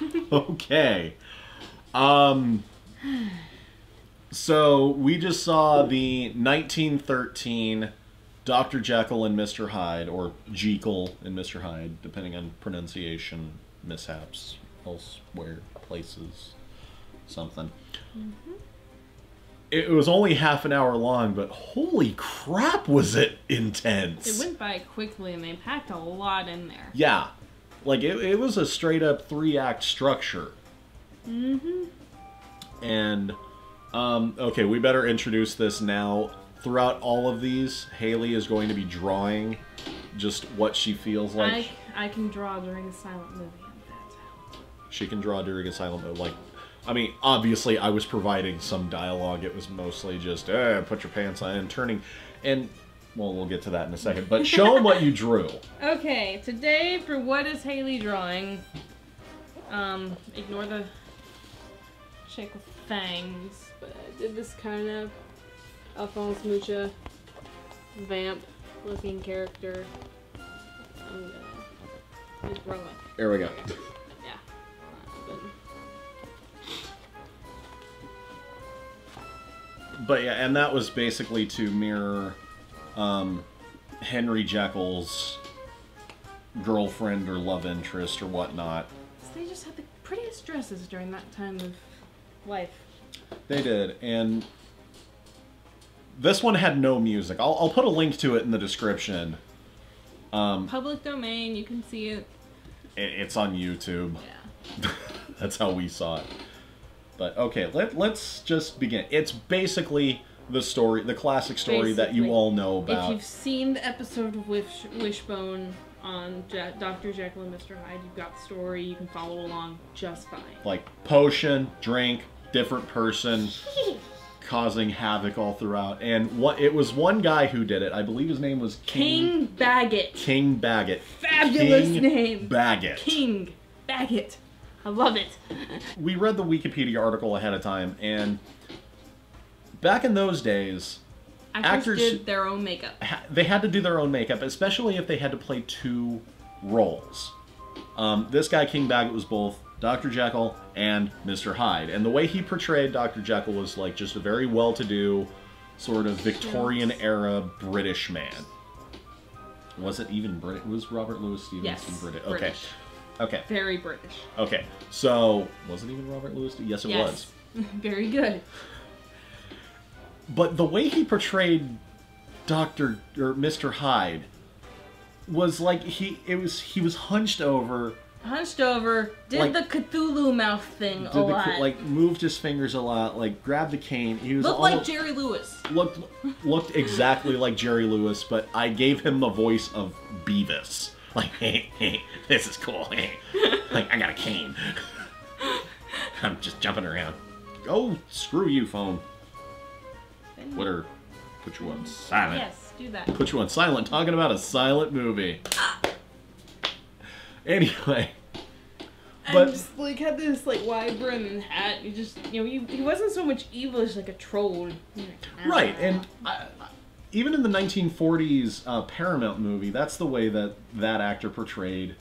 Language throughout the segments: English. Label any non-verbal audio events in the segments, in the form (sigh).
(laughs) okay. Um. So we just saw the 1913 Dr. Jekyll and Mr. Hyde, or Jekyll and Mr. Hyde, depending on pronunciation mishaps elsewhere, places, something. It was only half an hour long, but holy crap, was it intense! It went by quickly and they packed a lot in there. Yeah. Like it, it was a straight up three act structure. Mm-hmm. And um, okay, we better introduce this now. Throughout all of these, Haley is going to be drawing just what she feels like. I, I can draw during a silent movie. She can draw during a silent movie. Like, I mean, obviously, I was providing some dialogue. It was mostly just, eh, put your pants on and turning. And, well, we'll get to that in a second. But show them what you drew. (laughs) Okay, today for what is Haley drawing? Um, ignore the chick with fangs. But I did this kind of Alphonse Mucha vamp looking character. I'm gonna. It's wrong way. There we go. Yeah. But But yeah, and that was basically to mirror um, Henry Jekyll's girlfriend or love interest or whatnot. So they just had the prettiest dresses during that time of life. They did, and this one had no music. I'll, I'll put a link to it in the description. Um, Public domain, you can see it. it, it's on YouTube. Yeah. (laughs) That's how we saw it. But okay, let let's just begin. It's basically the story, the classic story that you all know about. If you've seen the episode of Wish, Wishbone on Ja Dr. Jekyll and Mr. Hyde, you've got the story. You can follow along just fine. Like potion, drink, different person, (laughs) causing havoc all throughout. And what it was one guy who did it. I believe his name was King King Baggot. King Baggot. Fabulous King name. Baggot. King Baggot. I love it. we read the Wikipedia article ahead of time, and back in those days, Actors, Actors- did their own makeup. ha- they had to do their own makeup, especially if they had to play two roles. Um, this guy, King Baggot, was both Dr. Jekyll and Mr. Hyde, and the way he portrayed Dr. Jekyll was like just a very well-to-do, sort of Victorian era British man. Was it even British? Was Robert Louis Stevenson Yes, British? Okay. British. Okay. Very British. Okay. So, was it even Robert Louis? Yes, it was. yes. (laughs) Very good. But the way he portrayed Doctor or Mister Hyde was like he it was he was hunched over, Hunched over, did Like- the Cthulhu mouth thing did a the, lot. like moved his fingers a lot, like grabbed the cane. He was Looked almost, like Jerry Lewis. looked looked exactly like Jerry Lewis, but I gave him the voice of Beavis. Like, (laughs) hey, hey, this is cool. Hey. Like, I got a cane. (laughs) I'm just jumping around. Oh, screw you, phone. Twitter, put you on silent. Yes, do that. put you on silent talking about a silent movie. (gasps) Anyway, and But- just like had this like wide brim and hat. He just you know he, he wasn't so much evil as like a troll. Like, right, "Ah." and I, I- even in the 1940s uh, Paramount movie, that's the way that that actor portrayed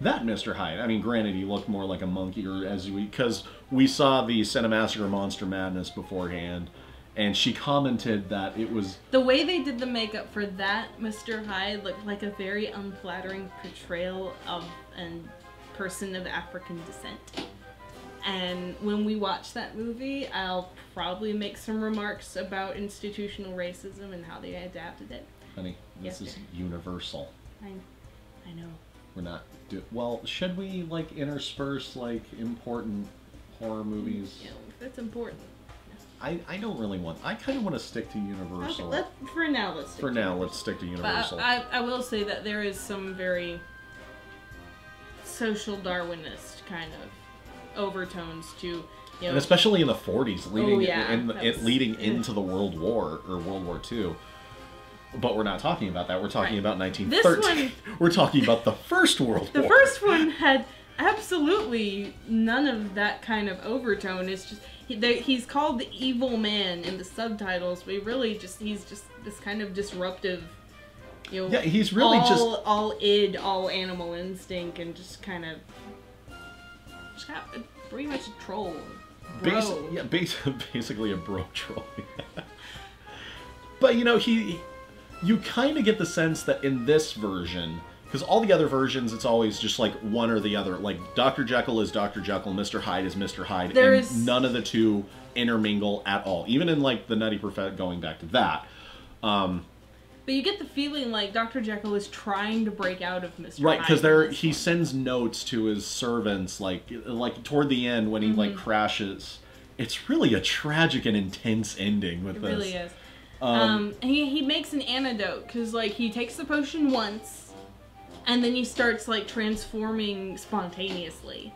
that Mr. Hyde. I mean, granted, he looked more like a monkey, or as we because we saw the Cinemassacre Monster Madness beforehand, and she commented that it was the way they did the makeup for that Mr. Hyde looked like a very unflattering portrayal of a person of African descent. And when we watch that movie, I'll probably make some remarks about institutional racism and how they adapted it. honey, this Yes, is sir. universal. I, I know. We're not do well. Should we like intersperse like important horror movies? Know, that's important. I, I don't really want. I kind of want to stick to Universal. Okay, let, for now, let's. stick For to now, Universal. let's stick to But Universal. I, I, I will say that there is some very social Darwinist kind of overtones to, you know, and especially in the 40s, leading Oh, yeah, in, it was- leading ugh. into the World War or World War II. But we're not talking about that. We're talking Right. about 1913. (laughs) We're talking about the First World War. the first one had absolutely none of that kind of overtone. It's just he, they, he's called the evil man in the subtitles, We really just he's just this kind of disruptive. You know, Yeah, he's really all, just- all id, all animal instinct, and just kind of just got a, pretty much a troll. Basi- Bro. yeah, bas- (laughs) basically a bro troll. (laughs) but you know, he, you kind of get the sense that in this version, because all the other versions, it's always just like one or the other. Like Dr. Jekyll is Dr. Jekyll, Mr. Hyde is Mr. Hyde, There and is- none of the two intermingle at all. Even in like the Nutty Professor, going back to that. Um, But you get the feeling like Dr. Jekyll is trying to break out of Mr. Right, because there he one. sends notes to his servants, like like toward the end when he Mm-hmm. like crashes. It's really a tragic and intense ending with It this. really is. Um, Um, he he makes an antidote because like he takes the potion once, and then he starts like transforming spontaneously,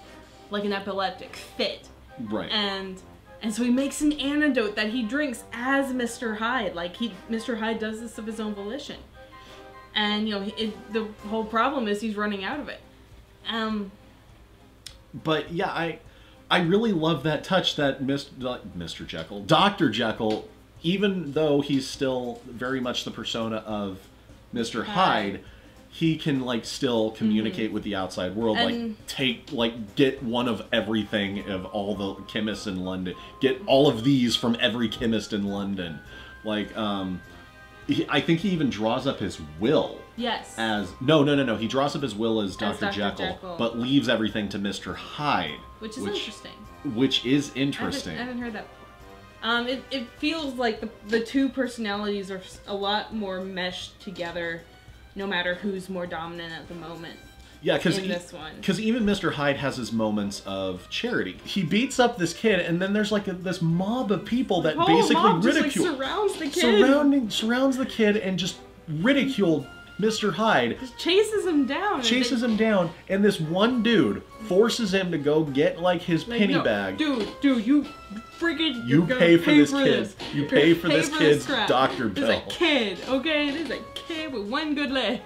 like an epileptic fit, right. and and so he makes an antidote that he drinks as Mr. Hyde. Like he Mr. Hyde does this of his own volition, and you know it, the whole problem is he's running out of it. Um, but yeah, I I really love that touch that Mr. Mr. Jekyll, Doctor Jekyll, even though he's still very much the persona of Mr. Hyde. Hyde. He can like still communicate with the outside world, Mm-hmm. And- like take like get one of everything of all the chemists in London, get all of these from every chemist in London. Like, um, he, I think he even draws up his will yes. as no, no, no, no. He draws up his will as Doctor Dr. Jekyll, Jekyll. but leaves everything to Mister Hyde, which is which- interesting. which is I haven't, interesting. I haven't heard that. Before. Um, it, it feels like the the two personalities are a lot more meshed together, no matter who's more dominant at the moment. Yeah, because this one. because even Mister Hyde has his moments of charity. He beats up this kid, and then there's like a, this mob of people that basically mob just, like, ridicule, surrounds the kid. surrounding surrounds the kid, and just ridicule Mister Hyde. Just chases him down. and Chases him down, and this one dude forces him to go get like his penny no, bag. Dude, dude, you freaking You pay for this kid. You You're pay gonna for this kid's crap. doctor This is a kid, okay? This is a kid with one good leg.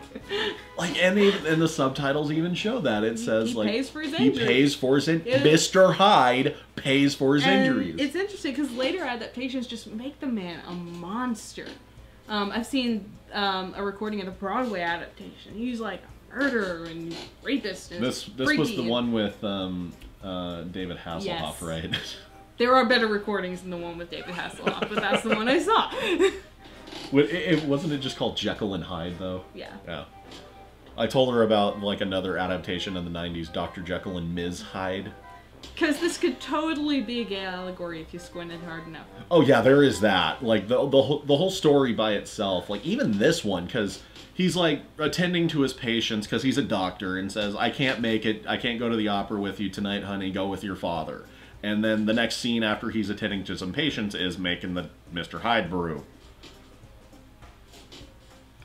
Like, and even and the subtitles even show that it says he like pays for his he injuries. pays for his in- Yeah. Mr. Hyde pays for his And injuries. It's interesting because later adaptations just make the man a monster. Um, I've seen um, a recording of the Broadway adaptation. He's like a murderer and rapist. And This this was the one with um, uh, David Hasselhoff, Yes. right? (laughs) There are better recordings than the one with David Hasselhoff, but that's the one I saw. (laughs) It, it wasn't it just called Jekyll and Hyde though? yeah. Yeah. I told her about like another adaptation in the '90s, Dr. Jekyll and Ms. Hyde. Because this could totally be a gay allegory if you squinted hard enough. Oh yeah, there is that. Like the the whole, the whole story by itself. Like even this one, because he's like attending to his patients because he's a doctor and says, "I can't make it. I can't go to the opera with you tonight, honey. Go with your father." And then the next scene after he's attending to some patients is making the Mr. Hyde brew.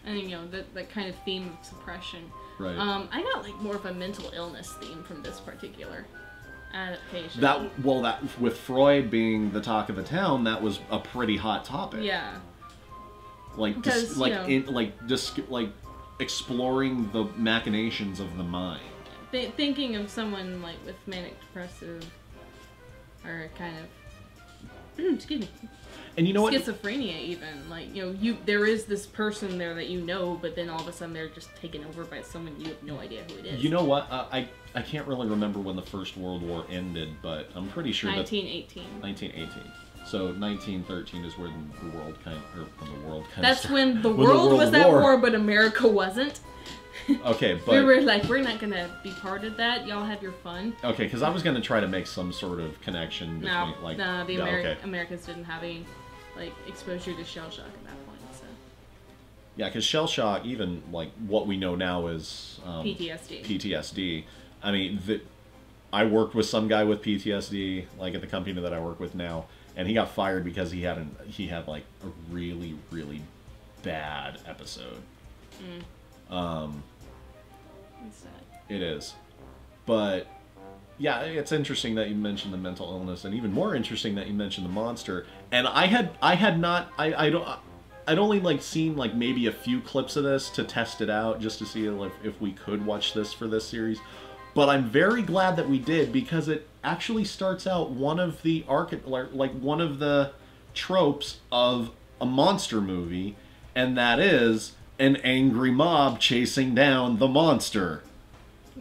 And you know, that, that kind of theme of suppression. Right. Um, I got like more of a mental illness theme from this particular adaptation. that well, that with Freud being the talk of the town, that was a pretty hot topic. Yeah. Like Because, dis- like know- in, like just like exploring the machinations of the mind. Th- thinking of someone like with manic depressive or kind of (clears throat) excuse me And you know what? schizophrenia even like you know you there is this person there that you know but then all of a sudden they're just taken over by someone you have no idea who it is You know what? Uh, I I can't really remember when the First World War ended, but I'm pretty sure that 1918 1918. So 1913 is where the, world kind of, or when the world kind that's of. when the when the world World was at War- war but america wasn't (laughs) Okay, but we were like we're not gonna be part of that y'all have your fun okay, because I was gonna try to make some sort of connection between no like. no the Ameri- okay. americans didn't have any like exposure to shell shock at that point so Yeah, because shell shock, even like what we know now is um, ptsd PTSD. I mean, the, I worked with some guy with PTSD, like at the company that I work with now, and he got fired because he had an he had like a really really bad episode. Um, It's it is, but yeah, it's interesting that you mentioned the mental illness, and even more interesting that you mentioned the monster. And I had I had not I I don't. I'd only like seen like maybe a few clips of this to test it out just to see if, if we could watch this for this series. But I'm very glad that we did because it actually starts out one of the arch like one of the tropes of a monster movie, and that is an angry mob chasing down the monster.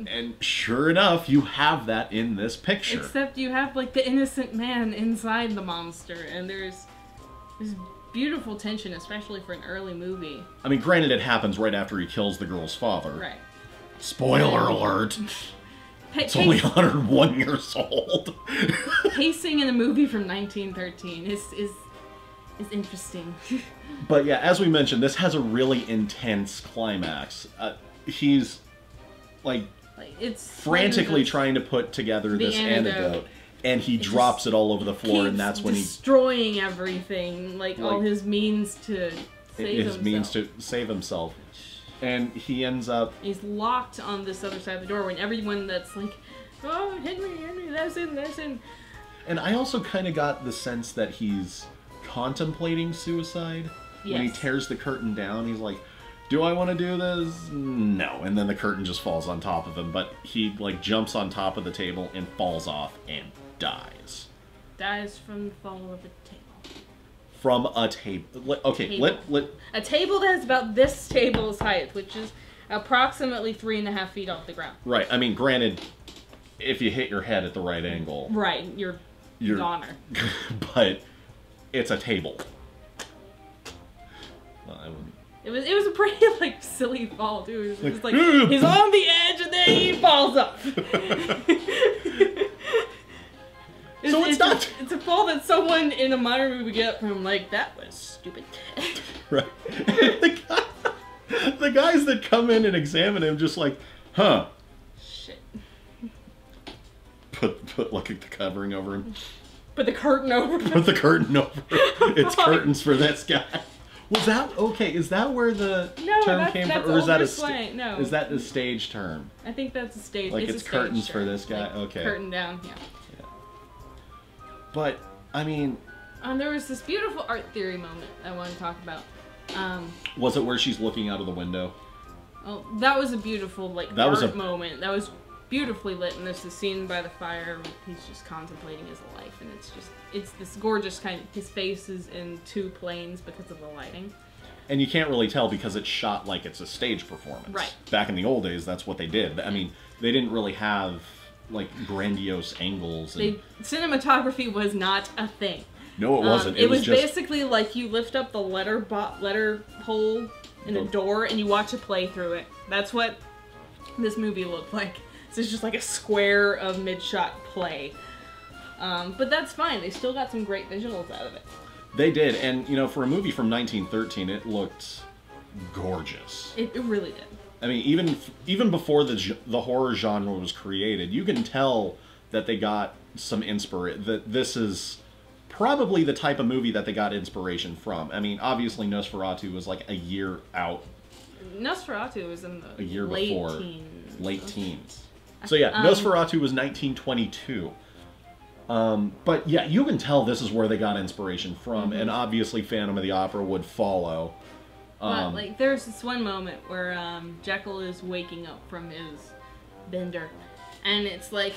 And sure enough, you have that in this picture. Except you have like the innocent man inside the monster, and there's there's beautiful tension, especially for an early movie. I mean, granted, it happens right after he kills the girl's father. Right. Spoiler alert. (laughs) It's only (laughs) 101 years old. (laughs) pacing in a movie from 1913 is is is interesting. (laughs) but yeah, as we mentioned, this has a really intense climax. Uh, he's like like it's frantically trying to put together The this antidote. antidote, and he It drops it all over the floor, and that's when he destroying everything, like, all his means to save his himself. means to save himself, and he ends up He's locked on this other side of the door when everyone that's like, oh Henry, Henry, that's in, that's in. And I also kind of got the sense that he's contemplating suicide. When he tears the curtain down, he's like, "Do I want to do this? No." And then the curtain just falls on top of him, but he like jumps on top of the table and falls off and dies Dies from the fall of a table. from a table. Okay, Table. let let A table that is about this table's height, which is approximately three and a half feet off the ground. right. I mean, granted, if you hit your head at the right angle, Right, you're, you're goner. (laughs) but it's a table. Well. It was it was a pretty (laughs) like silly fall too. It was just like Like, he's on the edge and then he falls off. (laughs) So it's a- not- it's a fall that someone in a modern movie would get up from like that was stupid. (laughs) Right. the, guy, the guys that come in and examine him just like, huh, Shit. put put like the covering over him. Put the curtain over. Put the curtain over. It's (laughs) curtains for this guy. Was that okay? Is that where the No, term that's- came from, or is that a overslang, sta- no. is that the stage term? I think that's a stage. Like, it's, it's stage curtains for this guy? Like, Okay. Curtain down. Yeah. But I mean, Um, there was this beautiful art theory moment I want to talk about. Um, was it where she's looking out of the window? Oh, that was a beautiful like That was art a- moment. That was beautifully lit, and there's a scene by the fire. He's just contemplating his life, and it's just it's this gorgeous kind. Of, his face is in two planes because of the lighting. And you can't really tell because it's shot like it's a stage performance. Right. Back in the old days, that's what they did. I mean, they didn't really have like grandiose angles. And, They cinematography was not a thing. no, it Um, wasn't. it, it, was, was, just basically like you lift up the letter bo- letter hole in a door and you watch a play through it. That's what this movie looked like. So it's just like a square of mid-shot play. Um, but that's fine. They still got some great visuals out of it. They did, and you know, for a movie from 1913, it looked gorgeous. It, it really did. I mean, even even before the the horror genre was created, you can tell that they got some inspiration. That this is probably the type of movie that they got inspiration from. I mean, obviously Nosferatu was like a year out, Nosferatu was in the a year late before, teens. late teens. So yeah, Um, Nosferatu was 1922. Um, but yeah, you can tell this is where they got inspiration from, Mm-hmm. and obviously Phantom of the Opera would follow. But Um, like, there's this one moment where um, Jekyll is waking up from his bender, and it's like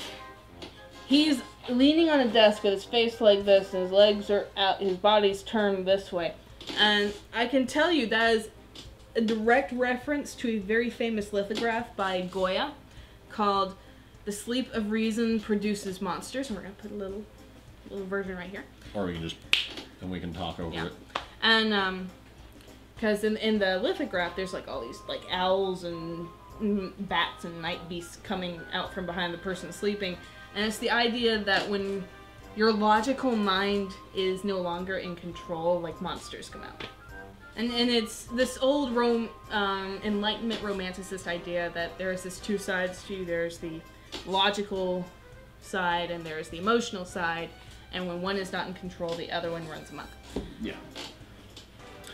he's leaning on a desk with his face like this, and his legs are out, his body's turned this way, and I can tell you that is a direct reference to a very famous lithograph by Goya called "The Sleep of Reason Produces Monsters." And we're gonna put a little little version right here. or we can just, and we can talk over Yeah. it. And um, because in in the lithograph, there's like all these like owls and bats and night beasts coming out from behind the person sleeping, and it's the idea that when your logical mind is no longer in control, like monsters come out. And, and it's this old Rome, um, Enlightenment romanticist idea that there's this two sides to you. There's the logical side and there's the emotional side. And when one is not in control, the other one runs amok. Yeah.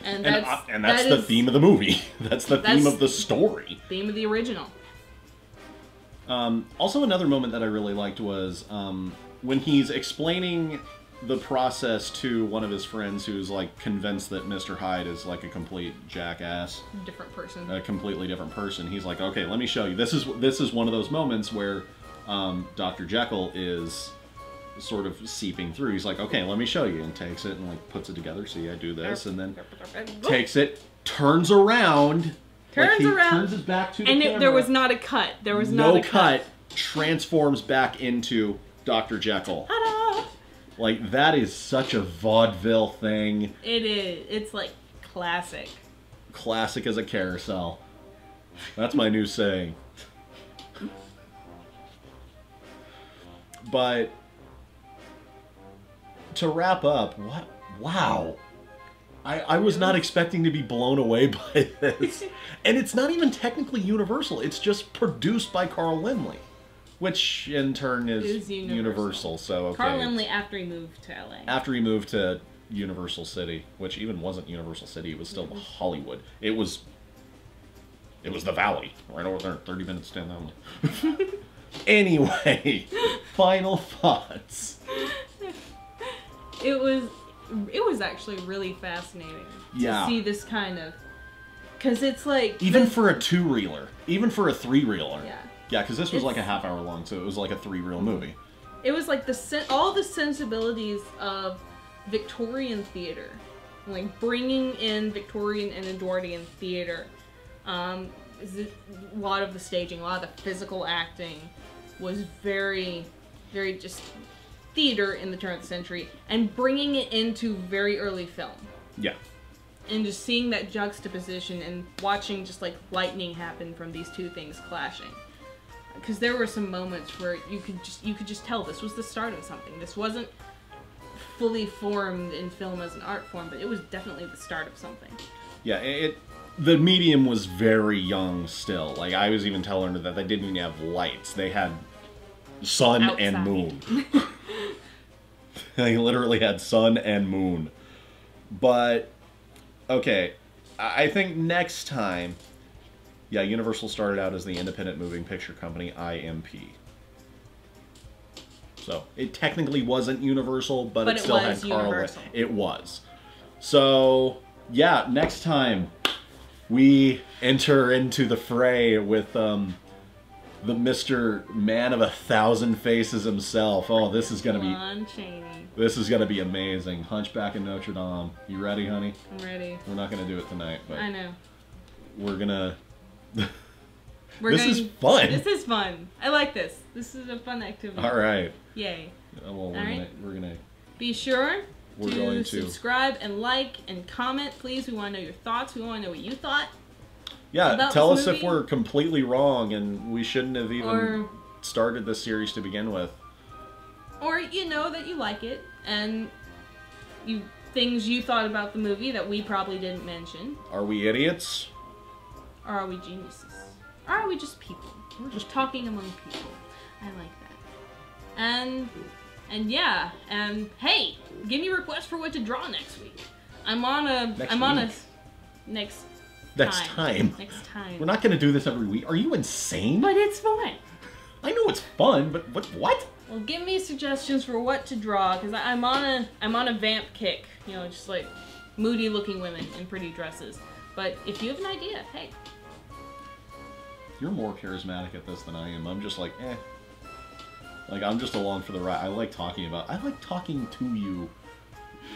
And And, that's, uh, and that's that the is theme of the movie. (laughs) That's the theme That's- of the story. theme of the original. Um, also, another moment that I really liked was um, when he's explaining the process to one of his friends who's like convinced that Mr. Hyde is like a complete jackass, Different person. a completely different person. He's like, "Okay, let me show you. This is this is one of those moments where um, Dr. Jekyll is sort of seeping through. He's like, "Okay, let me show you," and takes it and like puts it together. See, I do this, and then takes it, turns around, turns like around, turns his back to the and camera. it, there was not a cut. There was no cut. cut. Transforms back into Dr. Jekyll. Like that is such a vaudeville thing. It is. It's like classic. Classic as a carousel. That's my new saying. But to wrap up, what? Wow. I, I was not expecting to be blown away (laughs) by this. and it's not even technically Universal, it's just produced by Carl Laemmle, which in turn is, Is Universal. Universal. So, okay. Carl Laemmle after he moved to LA. After he moved to Universal City, which even wasn't Universal City, it was still mm-hmm. Hollywood. It was. It was the Valley, right over there, 30 minutes down that way. (laughs) anyway, final thoughts. it was it was actually really fascinating Yeah. to see this kind of because it's like Even for a two reeler, even for a three reeler. yeah Yeah, because this was like a half hour long, so it was like a three reel movie. it was like the sen- all the sensibilities of Victorian theater, like bringing in Victorian and Edwardian theater. Um, a lot of the staging, a lot of the physical acting was very, very just theater in the turn of the century, and bringing it into very early film. Yeah. and just seeing that juxtaposition and watching just like lightning happen from these two things clashing because there were some moments where you could just you could just tell this was the start of something this wasn't fully formed in film as an art form but it was definitely the start of something Yeah, it, the medium was very young still. Like I was even telling her that they didn't even have lights. They had sun and moon. (laughs) (laughs) they literally had sun and moon. But okay, I think next time yeah, Universal started out as the Independent Moving Picture Company, IMP. So it technically wasn't Universal, but, But it it still was had Carl. Universal. It was. So yeah, next time we enter into the fray with um, the Mister Man of a Thousand Faces himself. Oh, this is gonna be Chaney. this is gonna be amazing. Hunchback in Notre Dame. You ready, honey? I'm ready. We're not gonna do it tonight, but I know. we're gonna. We're This going, is fun. This is fun. I like this. This is a fun activity. All right. Yay. Uh, Well, we're All gonna right. we're gonna Be sure We're to going to- subscribe and like and comment, please. We want to know your thoughts. We want to know what you thought. yeah. About Tell us if we're completely wrong and we shouldn't have even Or started this series to begin with. or you know that you like it and you things you thought about the movie that we probably didn't mention. Are we idiots? Or are we geniuses? Or are we just people? We're just talking among people. I like that. And and yeah, and hey, give me requests for what to draw next week. I'm on a Next am on a next Next time. time. Next time. We're not gonna do this every week. Are you insane? But it's fun. I know it's fun, but what? What? Well, give me suggestions for what to draw because I'm on a I'm on a vamp kick. You know, just like moody looking women in pretty dresses. But if you have an idea, hey, You're more charismatic at this than I am. I'm just like, eh. Like I'm just along for the ride. I like talking about. I like talking to you,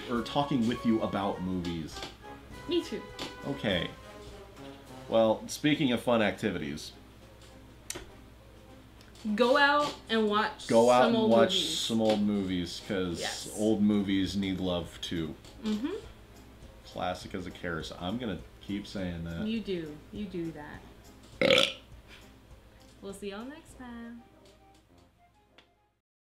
or talking with you about movies. me too. Okay. Well, speaking of fun activities, Go out and watch. go out and watch movies. some old movies because Yes. old movies need love too. Mhm. Classic as a carousel. I'm gonna keep saying that. You do. You do that. (coughs) we'll see y'all next time.